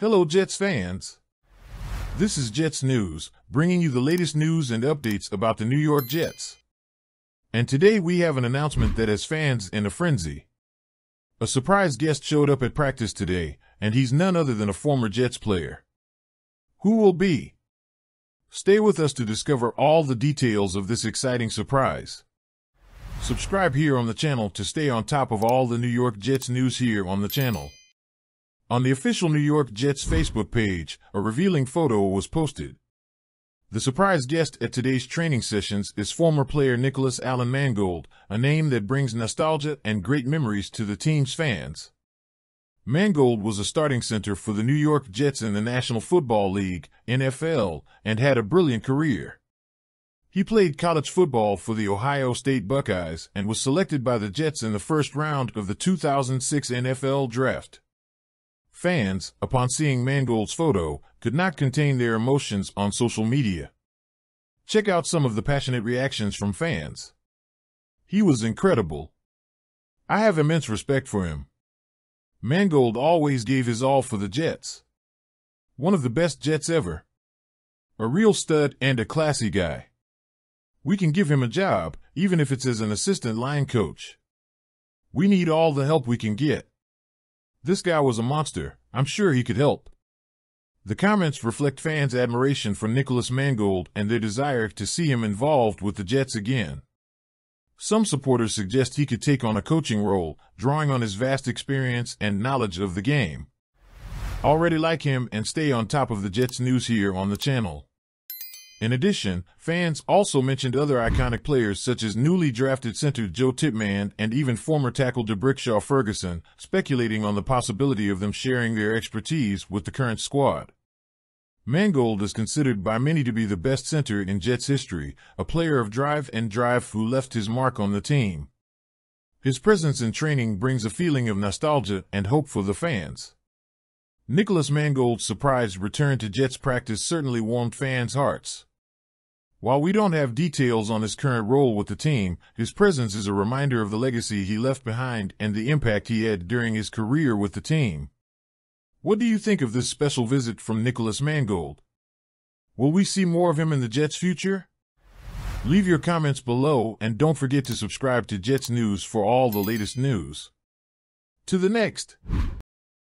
Hello, Jets fans. This is Jets News, bringing you the latest news and updates about the New York Jets. And today we have an announcement that has fans in a frenzy. A surprise guest showed up at practice today, and he's none other than a former Jets player. Who will be? Stay with us to discover all the details of this exciting surprise. Subscribe here on the channel to stay on top of all the New York Jets news here on the channel. On the official New York Jets Facebook page, a revealing photo was posted. The surprise guest at today's training sessions is former player Nicholas Allen Mangold, a name that brings nostalgia and great memories to the team's fans. Mangold was a starting center for the New York Jets in the National Football League, NFL, and had a brilliant career. He played college football for the Ohio State Buckeyes and was selected by the Jets in the first round of the 2006 NFL Draft. Fans, upon seeing Mangold's photo, could not contain their emotions on social media. Check out some of the passionate reactions from fans. He was incredible. I have immense respect for him. Mangold always gave his all for the Jets. One of the best Jets ever. A real stud and a classy guy. We can give him a job, even if it's as an assistant line coach. We need all the help we can get. This guy was a monster. I'm sure he could help. The comments reflect fans' admiration for Nicholas Mangold and their desire to see him involved with the Jets again. Some supporters suggest he could take on a coaching role, drawing on his vast experience and knowledge of the game. Already like him and stay on top of the Jets news here on the channel. In addition, fans also mentioned other iconic players such as newly drafted center Joe Tippmann and even former tackle D'Brickashaw Ferguson, speculating on the possibility of them sharing their expertise with the current squad. Mangold is considered by many to be the best center in Jets history, a player of drive and drive who left his mark on the team. His presence in training brings a feeling of nostalgia and hope for the fans. Nicholas Mangold's surprise return to Jets practice certainly warmed fans' hearts. While we don't have details on his current role with the team, his presence is a reminder of the legacy he left behind and the impact he had during his career with the team. What do you think of this special visit from Nicholas Mangold? Will we see more of him in the Jets' future? Leave your comments below and don't forget to subscribe to Jets News for all the latest news. To the next!